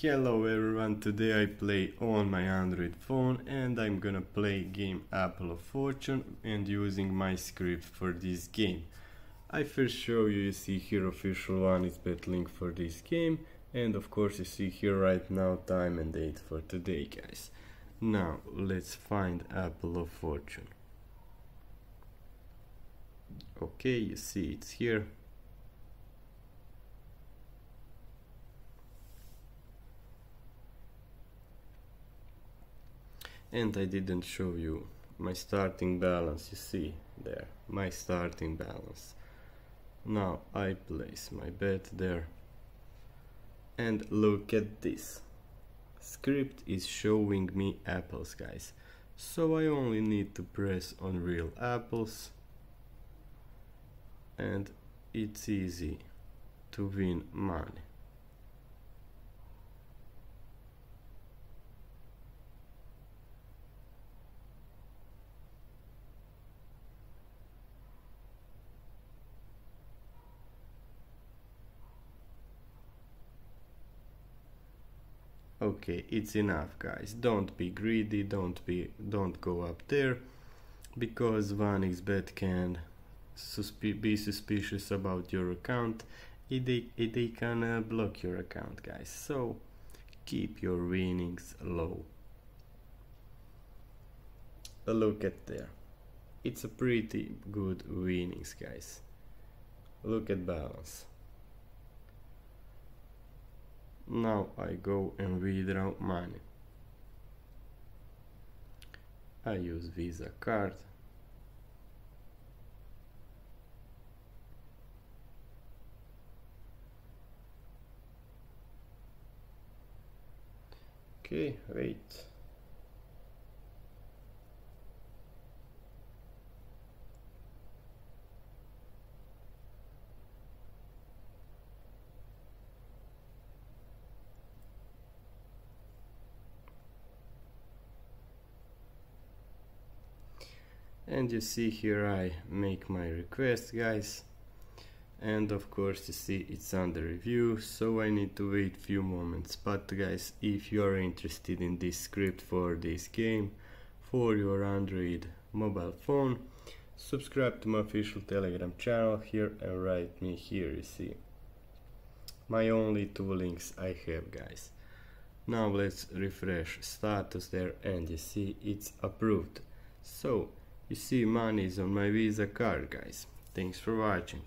Hello everyone, today I play on my Android phone and I'm gonna play game Apple of Fortune and using my script for this game. I first show you, you see here official 1xbet link for this game and of course you see here right now time and date for today guys. Now let's find Apple of Fortune. Okay, you see it's here and I didn't show you my starting balance you see there my starting balance. Now I place my bet there. And look at this. Script is showing me apples guys. So I only need to press on real apples. And it's easy to win money okay it's enough guys. Don't be greedy. Don't be don't go up there because 1xbet can suspe be suspicious about your account. If they, if they can uh, block your account guys. So keep your winnings low. A look at there. It's a pretty good winnings guys. Look at balance now I go and withdraw money. I use Visa card. Okay, wait. And you see here I make my request guys. And of course you see it's under review so I need to wait few moments. But guys if you are interested in this script for this game for your Android mobile phone subscribe to my official telegram channel. Here uh, and write me here you see. My only two links I have guys. Now let's refresh status there and you see it's approved. So you see money is on my Visa card guys. Thanks for watching.